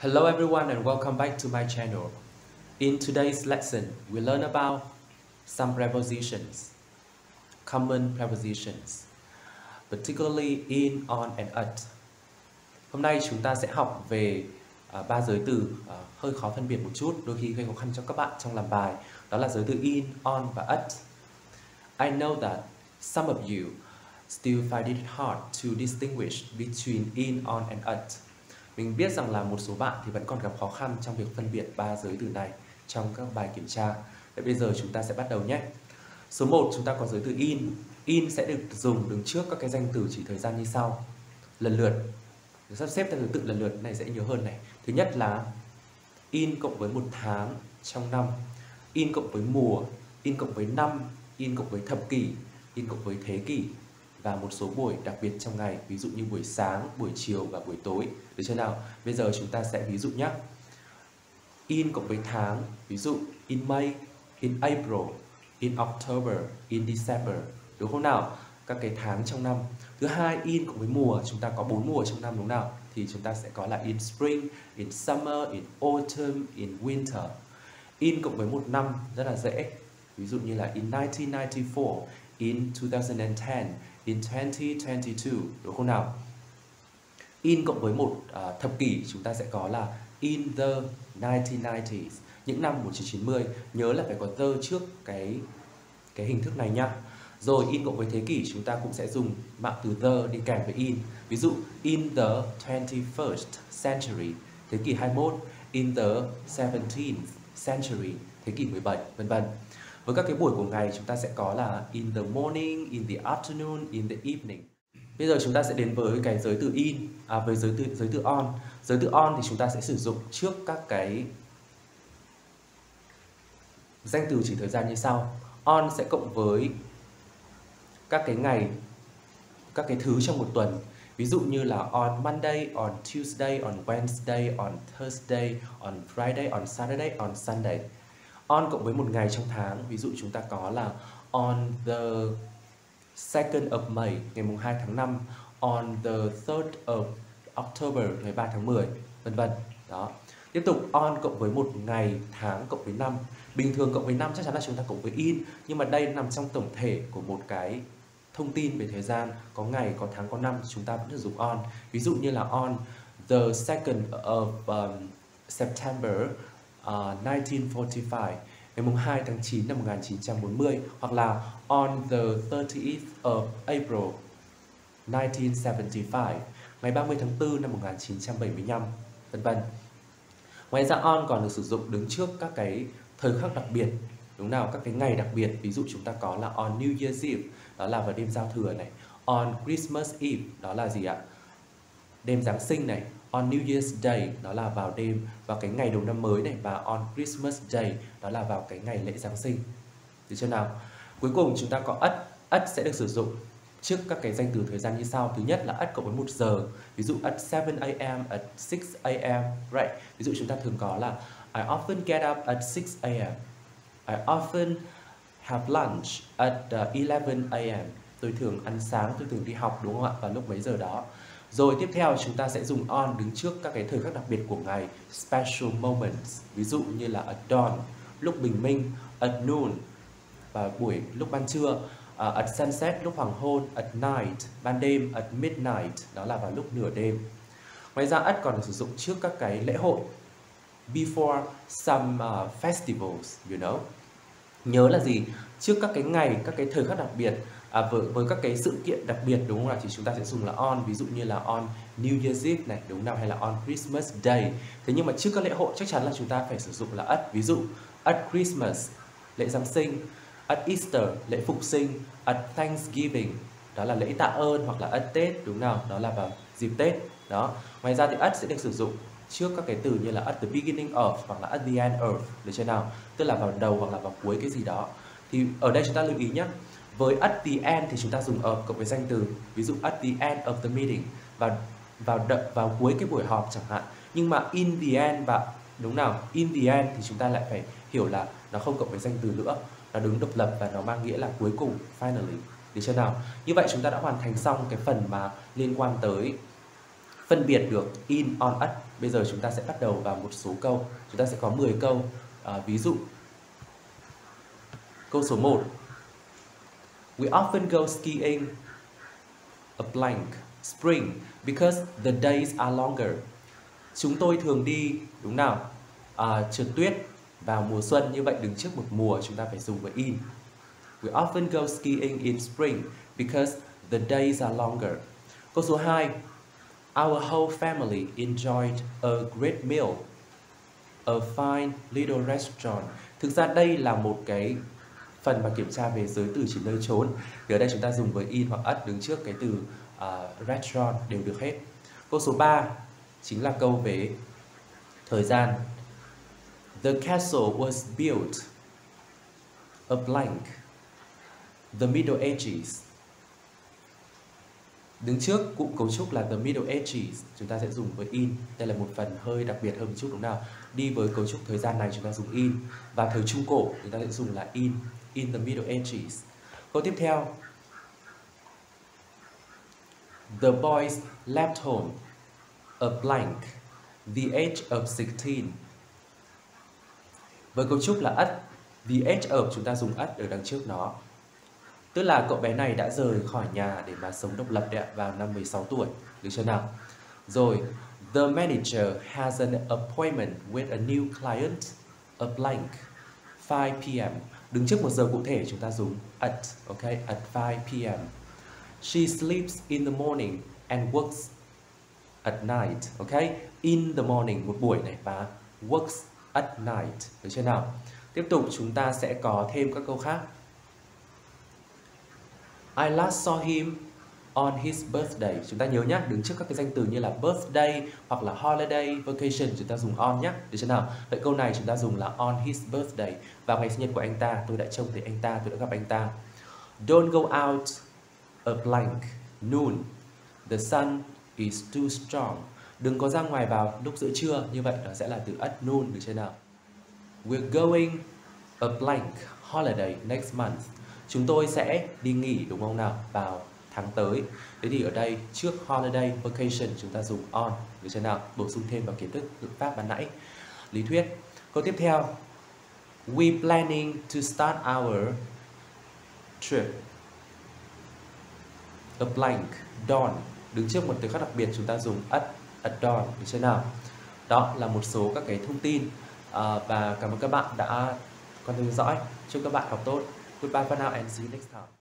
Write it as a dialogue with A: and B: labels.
A: Hello everyone and welcome back to my channel. In today's lesson, we learn about some prepositions, common prepositions, particularly in, on and at. Hôm nay chúng ta sẽ học về ba ba giới từ uh, hơi khó phân biệt một chút, đôi khi gây khó khăn cho các bạn trong làm bài. Đó là giới từ in, on và at. I know that some of you still find it hard to distinguish between in, on and at. Mình biết rằng là một số bạn thì vẫn còn gặp khó khăn trong việc phân biệt ba giới từ này trong các bài kiểm tra. Vậy bây giờ chúng ta sẽ bắt đầu nhé. Số 1 chúng ta có giới từ in. In sẽ được dùng đứng trước các cái danh từ chỉ thời gian như sau. Lần lượt. Để sắp xếp theo thứ tự lần lượt này dễ nhớ hơn này. Thứ nhất là in cộng với một tháng trong năm. In cộng với mùa, in cộng với năm, in cộng với thập kỷ, in cộng với thế kỷ và một số buổi đặc biệt trong ngày, ví dụ như buổi sáng, buổi chiều và buổi tối. Được chưa nào? Bây giờ chúng ta sẽ ví dụ nhé. In cộng với tháng, ví dụ in May, in April, in October, in December. Đúng không nào? Các cái tháng trong năm. Thứ hai, in cộng với mùa, chúng ta có bốn mùa trong năm đúng nào? Thì chúng ta sẽ có là in spring, in summer, in autumn, in winter. In cộng với một năm rất là dễ. Ví dụ như là in 1994, in 2010, in 2022 đúng không nào? In cộng với một à, thập kỷ chúng ta sẽ có là in the 1990s những năm 1990 nhớ là phải có the trước cái cái hình thức này nhá. Rồi in cộng với thế kỷ chúng ta cũng sẽ dùng mạng từ the đi kèm với in. Ví dụ in the 21st century thế kỷ 21, in the 17th century thế kỷ 17 vân vân. Với các cái buổi của ngày chúng ta sẽ có là in the morning, in the afternoon, in the evening. Bây giờ chúng ta sẽ đến với cái giới từ in, à với giới từ giới từ on. Giới từ on thì chúng ta sẽ sử dụng trước các cái danh từ chỉ thời gian như sau. On sẽ cộng với các cái ngày, các cái thứ trong một tuần. Ví dụ như là on Monday, on Tuesday, on Wednesday, on Thursday, on Friday, on Saturday, on Sunday on cộng với một ngày trong tháng. Ví dụ chúng ta có là on the second of May ngày mùng 2 tháng 5 on the third of October ngày 3 tháng 10 vân vân. Đó. Tiếp tục on cộng với một ngày tháng cộng với năm. Bình thường cộng với năm chắc chắn là chúng ta cộng với in nhưng mà đây nằm trong tổng thể của một cái thông tin về thời gian. Có ngày có tháng có năm chúng ta vẫn được dùng on. Ví dụ như là on the second of um, September Ờ, 1945 ngày mùng 2 tháng 9 năm 1940 hoặc là on the 30th of April 1975 ngày 30 tháng 4 năm 1975 vân vân. Ngoài ra, on còn được sử dụng đứng trước các cái thời khắc đặc biệt. Đúng nào, các cái ngày đặc biệt. Ví dụ chúng ta có là on New Year's Eve, đó là vào đêm giao thừa này. On Christmas Eve, đó là gì ạ? Đêm Giáng sinh này on New Year's Day đó là vào đêm vào cái ngày đầu năm mới này và on Christmas Day đó là vào cái ngày lễ Giáng sinh. Được chưa nào? Cuối cùng chúng ta có at, at sẽ được sử dụng trước các cái danh từ thời gian như sau. Thứ nhất là at cộng với một giờ. Ví dụ at 7 a.m., at 6 a.m. Right. Ví dụ chúng ta thường có là I often get up at 6 a.m. I often have lunch at ờ, 11 a.m. Tôi thường ăn sáng, tôi thường đi học đúng không ạ? Vào lúc mấy giờ đó. Rồi tiếp theo chúng ta sẽ dùng on đứng trước các cái thời khắc đặc biệt của ngày special moments. Ví dụ như là at dawn, lúc bình minh, at noon và buổi lúc ban trưa, uh, at sunset lúc hoàng hôn, at night ban đêm, at midnight đó là vào lúc nửa đêm. Ngoài ra at còn được sử dụng trước các cái lễ hội before some uh, festivals, you know. Nhớ là gì? Trước các cái ngày, các cái thời khắc đặc biệt à, với, với các cái sự kiện đặc biệt đúng không nào? Thì chúng ta sẽ dùng là on ví dụ như là on New Year's Eve này đúng nào? Hay là on Christmas Day. Thế nhưng mà trước các lễ hội chắc chắn là chúng ta phải sử dụng là at ví dụ at Christmas lễ Giáng sinh at Easter lễ phục sinh at Thanksgiving đó là lễ tạ ơn hoặc là at Tết đúng nào? Đó là vào dịp Tết đó. Ngoài ra thì at sẽ được sử dụng trước các cái từ như là at the beginning of hoặc là at the end of được chưa nào? Tức là vào đầu hoặc là vào cuối cái gì đó. Thì ở đây chúng ta lưu ý nhé với at the end thì chúng ta dùng of cộng với danh từ ví dụ at the end of the meeting và vào đợi vào cuối cái buổi họp chẳng hạn nhưng mà in the end và đúng nào in the end thì chúng ta lại phải hiểu là nó không cộng với danh từ nữa nó đứng độc lập và nó mang nghĩa là cuối cùng finally được chưa nào như vậy chúng ta đã hoàn thành xong cái phần mà liên quan tới phân biệt được in on at. Bây giờ chúng ta sẽ bắt đầu vào một số câu. Chúng ta sẽ có 10 câu. À, ví dụ câu số 1 We often go skiing a blank spring because the days are longer. Chúng tôi thường đi đúng nào? À, trượt tuyết vào mùa xuân như vậy đứng trước một mùa chúng ta phải dùng với in. We often go skiing in spring because the days are longer. Câu số 2. Our whole family enjoyed a great meal. A fine little restaurant. Thực ra đây là một cái phần mà kiểm tra về giới từ chỉ nơi trốn. Thì ở đây chúng ta dùng với in hoặc at đứng trước cái từ uh, restaurant đều được hết. Câu số 3 chính là câu về thời gian. The castle was built a blank the Middle Ages. Đứng trước cụm cấu trúc là the Middle Ages, chúng ta sẽ dùng với in. Đây là một phần hơi đặc biệt hơn một chút đúng nào? Đi với cấu trúc thời gian này chúng ta dùng in và thời Trung Cổ chúng ta sẽ dùng là in, in the Middle Ages. Câu tiếp theo. The boys left home a blank the age of 16. Với cấu trúc là at, the age of chúng ta dùng at ở đằng trước nó Tức là cậu bé này đã rời khỏi nhà để mà sống độc lập đấy ạ, vào năm 16 tuổi. Được chưa nào? Rồi, the manager has an appointment with a new client, a blank, 5 p.m. Đứng trước một giờ cụ thể chúng ta dùng at, ok? At 5 p.m. She sleeps in the morning and works at night, ok? In the morning một buổi này và works at night. Được chưa nào? Tiếp tục chúng ta sẽ có thêm các câu khác. I last saw him on his birthday. Chúng ta nhớ nhé, đứng trước các cái danh từ như là birthday hoặc là holiday, vacation chúng ta dùng on nhé. Được chưa nào? Vậy câu này chúng ta dùng là on his birthday. Vào ngày sinh nhật của anh ta, tôi đã trông thấy anh ta, tôi đã gặp anh ta. Don't go out a blank noon. The sun is too strong. Đừng có ra ngoài vào lúc giữa trưa, như vậy nó sẽ là từ at noon được chưa nào? We're going a blank holiday next month chúng tôi sẽ đi nghỉ đúng không nào vào tháng tới. Thế thì ở đây trước holiday vacation chúng ta dùng on được chưa nào? Bổ sung thêm vào kiến thức ngữ pháp ban nãy. Lý thuyết. Câu tiếp theo. We planning to start our trip. A blank dawn. Đứng trước một từ khác đặc biệt chúng ta dùng at at dawn được chưa nào? Đó là một số các cái thông tin à, và cảm ơn các bạn đã quan tâm theo dõi. Chúc các bạn học tốt. Goodbye for now and see you next time.